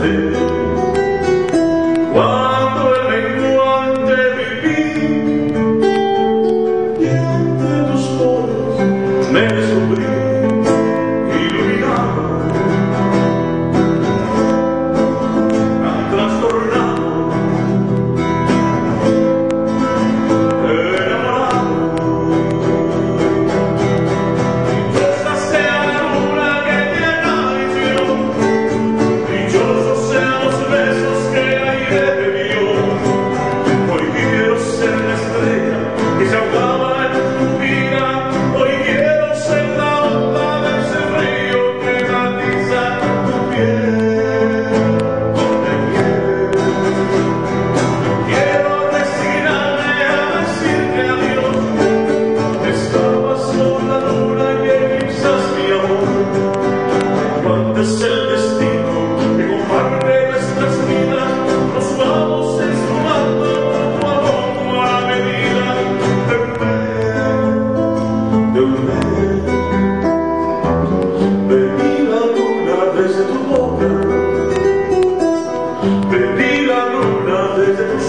Hey. la luna desde